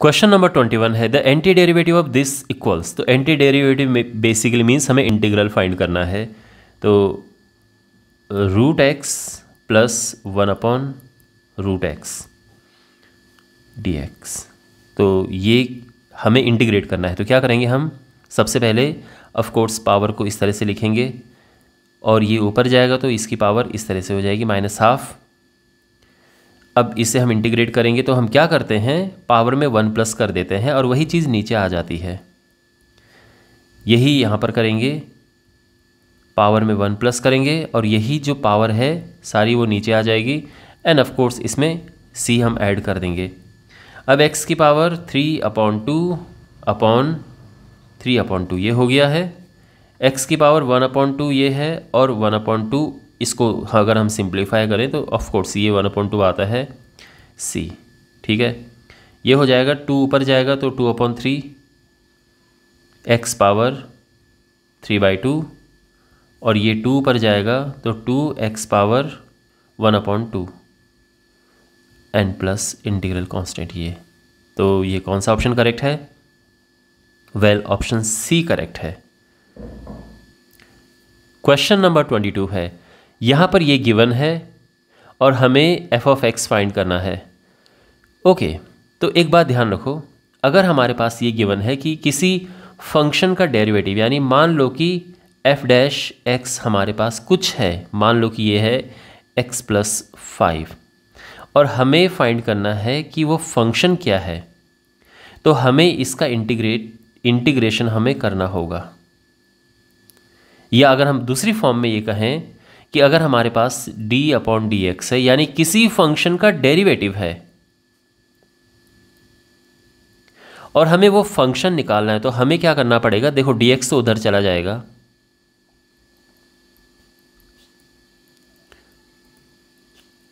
Question number twenty one है the anti derivative of this equals तो anti derivative basically means हमें integral find करना है। तो root x plus one upon root x d x तो ये हमें इंटीग्रेट करना है। तो क्या करेंगे हम? सबसे पहले ऑफ़ कोर्स पावर को इस तरह से लिखेंगे। और ये ऊपर जाएगा तो इसकी पावर इस तरह से हो जाएगी माइनस हाफ़ अब इसे हम इंटीग्रेट करेंगे तो हम क्या करते हैं? पावर में वन प्लस कर देते हैं और वही चीज़ नीचे आ जाती है। यही यहाँ पर करेंगे। पावर में वन प्लस करेंगे और यही जो पावर है, सारी वो नीचे आ जाएगी। एंड ऑफ़ कोर्स इसमें सी हम ऐड कर देंगे। अब एक्स की power three upon two upon three upon two ये हो गया है। एक्स की पावर वन अपॉन टू ये है और वन अपॉन टू इसको अगर हम सिंप्लीफाई करें तो ऑफ़ कोर्स ये वन अपॉन टू आता है सी ठीक है? ये हो जाएगा टू ऊपर जाएगा तो two upon three x power three by two और ये टू ऊपर जाएगा तो two x power one upon two n plus integral constant ये। तो ये कौन सा ऑप्शन करेक्ट है? वेल ऑप्शन सी करेक्ट है। क्वेश्चन नंबर ट्वेंटी टू है। यहाँ पर ये गिवन है और हमें एफ़ ऑफ़ एक्स फाइंड करना है। ओके तो एक बात ध्यान रखो, अगर हमारे पास ये गिवन है कि किसी फ़ंक्शन का डेरिवेटिव यानी मान लो कि एफ़ डैश एक्स हमारे पास कुछ है, मान लो कि ये है एक्स प्लस फाइव और हमें फाइंड करना है कि वो फ़ंक्शन क्या है तो हमें इसका इंटीग्रेट इंटीग्रेशन हमें करना होगा। या अगर हम दूसरी फॉर्म में ये कहें कि अगर हमारे पास d अपॉन डी एक्स है, यानी किसी फ़ंक्शन का डेरिवेटिव है, और हमें वो फ़ंक्शन निकालना है तो हमें क्या करना पड़ेगा? देखो एक्स तो उधर चला जाएगा।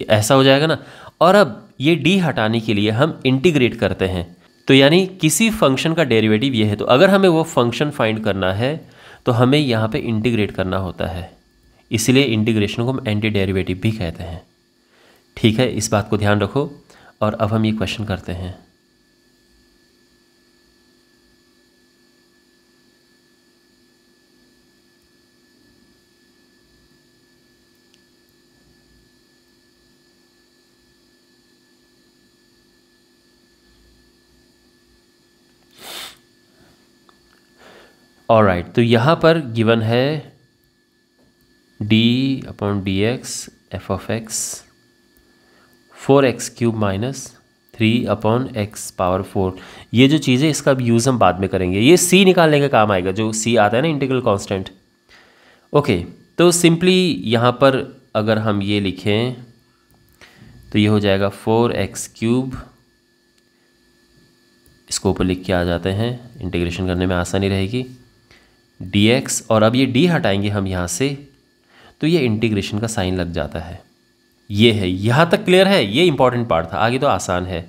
ऐसा हो जाएगा ना? और अब ये डी हटाने के लिए हम इंटीग्रेट करते हैं। तो यानी किसी फ़ंक्शन का डेरिवेटिव ये है तो अगर हमें वो फ़ंक्शन फाइंड करना है तो हमें यहाँ पे इंटीग्रेट करना होता है। इसलिए इंटीग्रेशन को हम एंटी डेरिवेटिव भी कहते हैं। ठीक है, इस बात को ध्यान रखो और अब हम ये क्वेश्चन करते हैं। और राइट तो यहाँ पर गिवन है d upon d x f of x four x cube minus three upon x power four ये जो चीज़ है इसका भी यूज़ हम बाद में करेंगे। ये सी निकालने का काम आएगा, जो सी आता है ना इंटीग्रल कांस्टेंट ओके तो सिंपली यहाँ पर अगर हम ये लिखें तो ये हो जाएगा फोर एक्स क्यूब इसको ऊपर लिख के आ जाते हैं। इंटीग्रेशन करने में आसानी रहेगी। डी एक्स और अब ये डी हटाएँगे हम यहाँ से। तो ये इंटीग्रेशन का साइन लग जाता है। ये है, यहाँ तक क्लियर है, ये इंपॉर्टेंट पार्ट था, आगे तो आसान है।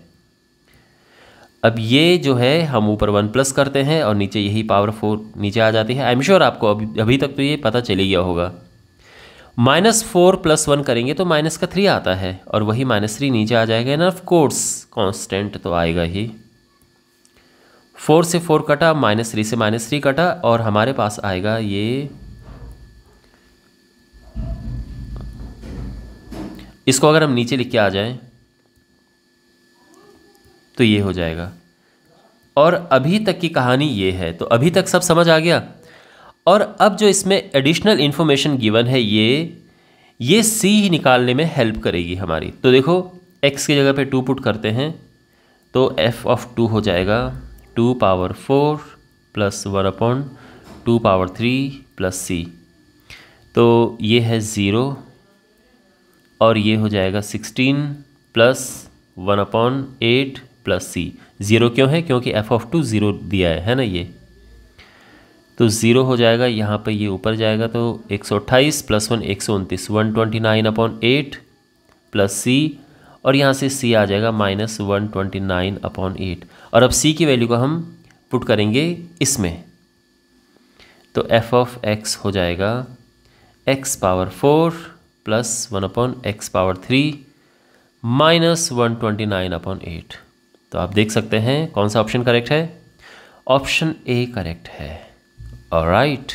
अब ये जो है, हम ऊपर वन प्लस करते हैं और नीचे यही पावर फोर नीचे आ जाती है। आई एम श्योर आपको अभी अभी तक तो ये पता चली गया होगा। माइनस फोर प्लस वन करेंगे तो माइनस का थ्री आता है और वही माइनस थ्री नीचे आ जाएगा। एंड ऑफ़ कोर्स कांस्टेंट तो आएगा ही। फोर से फोर कटा माइनस थ्री से माइनस थ्री कटा और हमारे पास आएगा ये इसको अगर हम नीचे लिख के आ जाएँ तो ये हो जाएगा। और अभी तक की कहानी ये है तो अभी तक सब समझ आ गया? और अब जो इसमें एडिशनल इन्फॉर्मेशन गिवन है ये ये सी ही निकालने में हेल्प करेगी हमारी। तो देखो एक्स की जगह पे टू पुट करते हैं तो एफ़ ऑफ़ टू हो जाएगा। Two power four plus one upon two power three plus C तो ये है ज़ीरो और ये हो जाएगा sixteen plus one upon eight plus C. Zero क्यों है? क्योंकि एफ़ ऑफ़ टू ज़ीरो दिया है है ना ये? तो ज़ीरो हो जाएगा, यहाँ पे ये ऊपर जाएगा तो एक सौ अट्ठाईस प्लस वन एक सौ उनतीस। One twenty nine upon eight plus C, और यहाँ से सी आ जाएगा minus one twenty nine upon eight. और अब सी की वैल्यू को हम पुट करेंगे इसमें। तो एफ़ ऑफ़ एक्स हो जाएगा, x power four plus one upon x power three minus one twenty nine upon eight तो आप देख सकते हैं कौन सा ऑप्शन करेक्ट है? ऑप्शन ए करेक्ट है। राइट